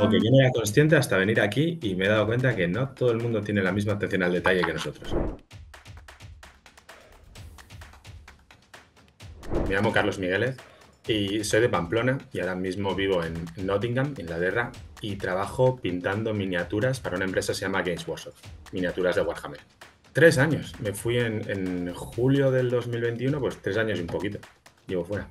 O que yo no era consciente hasta venir aquí y me he dado cuenta que no todo el mundo tiene la misma atención al detalle que nosotros. Me llamo Carlos Migueles y soy de Pamplona y ahora mismo vivo en Nottingham, Inglaterra, y trabajo pintando miniaturas para una empresa que se llama Games Workshop, miniaturas de Warhammer. Tres años. Me fui en, en julio del 2021, pues tres años y un poquito. Llevo fuera.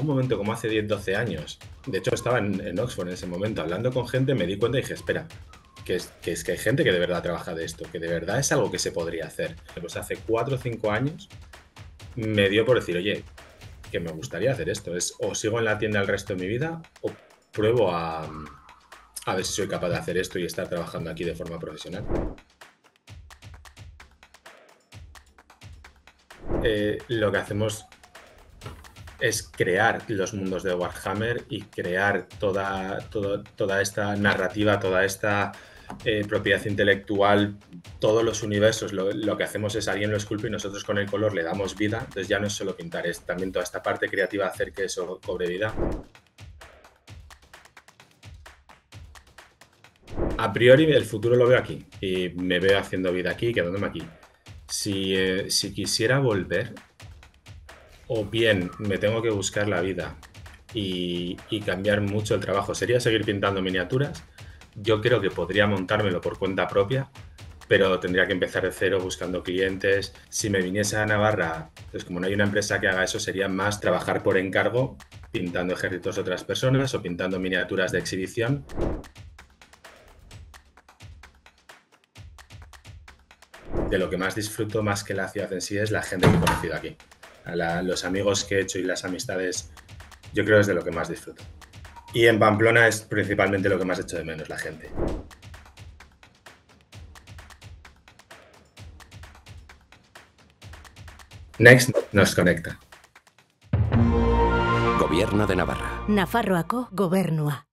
Algún momento, como hace 10-12 años, de hecho estaba en, en, Oxford en ese momento, hablando con gente, me di cuenta y dije, espera, que es, que es, que hay gente que de verdad trabaja de esto, que de verdad es algo que se podría hacer. Pues hace 4 o 5 años me dio por decir, oye, que me gustaría hacer esto, es o sigo en la tienda el resto de mi vida o pruebo a, a ver si soy capaz de hacer esto y estar trabajando aquí de forma profesional. Eh, lo que hacemos es crear los mundos de Warhammer y crear toda, toda, esta narrativa, toda esta eh, propiedad intelectual, todos los universos. Lo, lo, que hacemos es alguien lo esculpe y nosotros con el color le damos vida. Entonces ya no es solo pintar, es también toda esta parte creativa hacer que eso cobre vida. A priori el futuro lo veo aquí y me veo haciendo vida aquí, quedándome aquí. Si, eh, si quisiera volver, o bien me tengo que buscar la vida y, cambiar mucho el trabajo, sería seguir pintando miniaturas. Yo creo que podría montármelo por cuenta propia, pero tendría que empezar de cero buscando clientes. Si me viniese a Navarra, pues como no hay una empresa que haga eso, sería más trabajar por encargo, pintando ejércitos de otras personas o pintando miniaturas de exhibición. De lo que más disfruto más que la ciudad en sí es la gente que he conocido aquí a la, los amigos que he hecho y las amistades, yo creo que es de lo que más disfruto. Y en Pamplona es principalmente lo que más echo de menos, la gente. Next nos conecta. Gobierno de Navarra. Nafarroako gobernua.